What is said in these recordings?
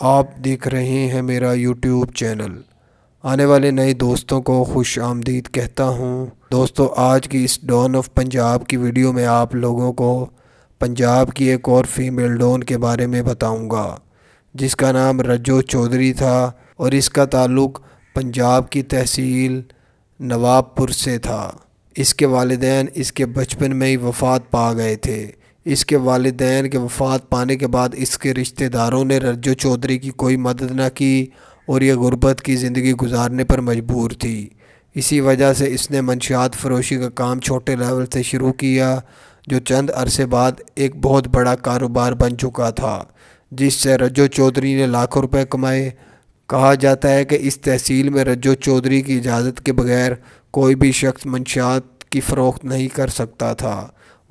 आप देख रहे हैं मेरा यूट्यूब चैनल। आने वाले नए दोस्तों को खुश आमदीद कहता हूँ। दोस्तों, आज की इस डॉन ऑफ़ पंजाब की वीडियो में आप लोगों को पंजाब की एक और फीमेल डॉन के बारे में बताऊँगा, जिसका नाम रजो चौधरी था और इसका ताल्लुक़ पंजाब की तहसील नवाबपुर से था। इसके वालदेन इसके बचपन में ही वफ़ात पा गए थे। इसके वालदेन के वफ़ात पाने के बाद इसके रिश्तेदारों ने रज्जो चौधरी की कोई मदद न की और यह गुर्बत की ज़िंदगी गुजारने पर मजबूर थी। इसी वजह से इसने मंशियात फ़रोशी का काम छोटे लेवल से शुरू किया, जो चंद अरसे बाद एक बहुत बड़ा कारोबार बन चुका था, जिससे रज्जो चौधरी ने लाखों रुपए कमाए। कहा जाता है कि इस तहसील में रज्जो चौधरी की इजाज़त के बगैर कोई भी शख्स मंशियात की फ़रोख्त नहीं कर सकता था।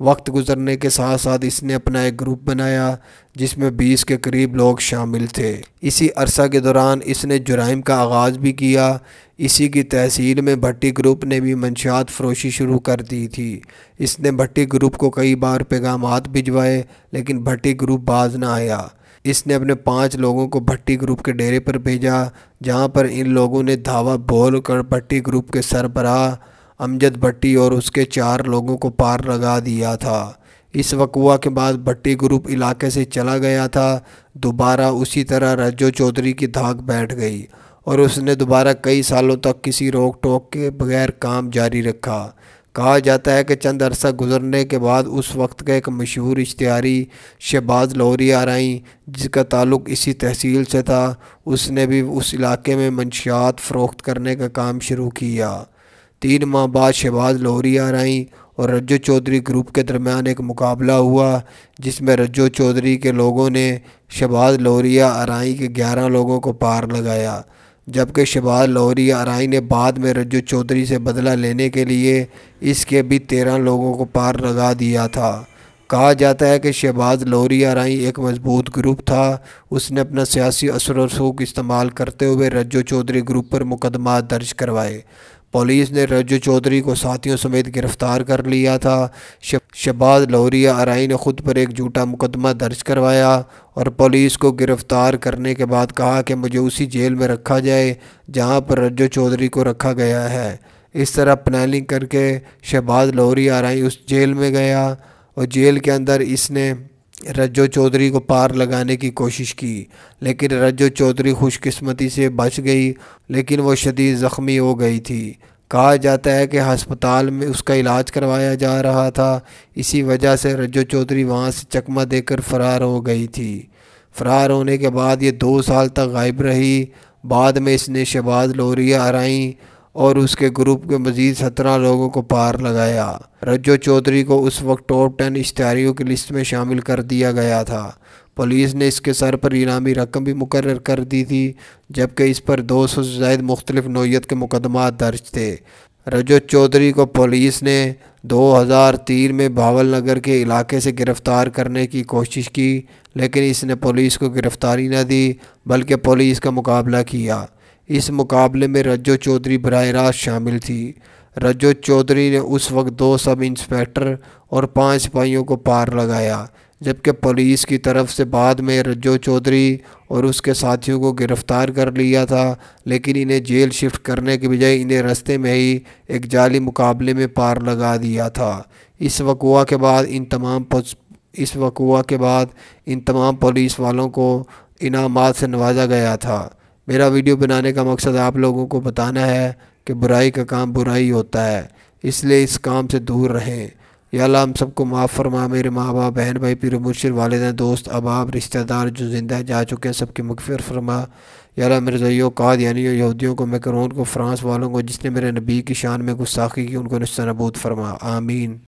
वक्त गुजरने के साथ साथ इसने अपना एक ग्रुप बनाया, जिसमें 20 के करीब लोग शामिल थे। इसी अरसा के दौरान इसने जुराइम का आगाज़ भी किया। इसी की तहसील में भट्टी ग्रुप ने भी मंशियात फरोशी शुरू कर दी थी। इसने भट्टी ग्रुप को कई बार पैगाम भिजवाए, लेकिन भट्टी ग्रुप बाज ना आया। इसने अपने पाँच लोगों को भट्टी ग्रुप के डेरे पर भेजा, जहाँ पर इन लोगों ने धावा बोल कर भट्टी ग्रुप के सरबराह अमजद भट्टी और उसके चार लोगों को पार लगा दिया था। इस वकुआ के बाद भट्टी ग्रुप इलाके से चला गया था। दोबारा उसी तरह रज्जो चौधरी की धाक बैठ गई और उसने दोबारा कई सालों तक किसी रोक टोक के बगैर काम जारी रखा। कहा जाता है कि चंद अरसा गुजरने के बाद उस वक्त का एक मशहूर इश्तारी शहबाज लोहरी आरई, जिसका ताल्लुक़ इसी तहसील से था, उसने भी उस इलाके में मंशियात फ़रोख्त करने का काम शुरू किया। तीन माह बाद शहबाज लोहरी आ रही और रज्जो चौधरी ग्रुप के दरमियान एक मुकाबला हुआ, जिसमें रज्जो चौधरी के लोगों ने शहबाज लोहरिया आरई के ग्यारह लोगों को पार लगाया। जबकि शहबाज लोहरिया आरई ने बाद में रज्जो चौधरी से बदला लेने के लिए इसके भी तेरह लोगों को पार लगा दिया था। कहा जाता है कि शहबाज लोहरी आरई एक मज़बूत ग्रुप था। उसने अपना सियासी असर रसूख इस्तेमाल करते हुए रज्जो चौधरी ग्रुप पर मुकदमा दर्ज करवाए। पुलिस ने रज्जू चौधरी को साथियों समेत गिरफ़्तार कर लिया था। शबाज लौरिया आरई ने खुद पर एक झूठा मुकदमा दर्ज करवाया और पुलिस को गिरफ़्तार करने के बाद कहा कि मुझे उसी जेल में रखा जाए, जहाँ पर रज्जो चौधरी को रखा गया है। इस तरह प्लानिंग करके शहबाज लौरी आरई उस जेल में गया और जेल के अंदर इसने रज्जो चौधरी को पार लगाने की कोशिश की, लेकिन रज्जो चौधरी खुशकिस्मती से बच गई, लेकिन वो शदीद ज़ख्मी हो गई थी। कहा जाता है कि हस्पताल में उसका इलाज करवाया जा रहा था। इसी वजह से रज्जो चौधरी वहाँ से चकमा देकर फ़रार हो गई थी। फ़रार होने के बाद ये दो साल तक गायब रही। बाद में इसने शबाज लोरिया हराई। और उसके ग्रुप के मज़ीद सत्रह लोगों को पार लगाया। रज्जो चौधरी को उस वक्त टॉप टेन इश्तारियों की लिस्ट में शामिल कर दिया गया था। पुलिस ने इसके सर पर इनामी रकम भी मुकर कर दी थी, जबकि इस पर दो सौ से जायद मुख्तलिफ़ नोयत के मुकदमा दर्ज थे। रजो चौधरी को पुलिस ने 2003 में भावल नगर के इलाके से गिरफ़्तार करने की कोशिश की, लेकिन इसने पुलिस को गिरफ़्तारी न दी, बल्कि पुलिस का मुकाबला किया। इस मुकाबले में रज्जो चौधरी बर रास्त शामिल थी। रज्जो चौधरी ने उस वक्त दो सब इंस्पेक्टर और पाँच सिपाहियों को पार लगाया, जबकि पुलिस की तरफ़ से बाद में रज्जो चौधरी और उसके साथियों को गिरफ़्तार कर लिया था, लेकिन इन्हें जेल शिफ्ट करने के बजाय इन्हें रस्ते में ही एक जाली मुकाबले में पार लगा दिया था। इस वकुआ के बाद इन तमाम इस वकुआ के बाद इन तमाम पुलिस वालों को इनामात से नवाजा गया था। मेरा वीडियो बनाने का मकसद आप लोगों को बताना है कि बुराई का काम बुराई होता है, इसलिए इस काम से दूर रहें। या अल्लाह हम सबको माफ़ फरमा, मेरे माँ बाप बहन भाई, पीर मुर्शिद, वालद, दोस्त, अबाब, रिश्तेदार जो ज़िंदा जा चुके हैं, सबकी मगफिर फरमा। या अल्लाह मेरे जइयो काद, यानी यहूदियों को मैं मैकरोन को, फ्रांस वालों को, जिसने मेरे नबी की शान में गुस्साखी की, उनको नबूत फरमा। आमीन।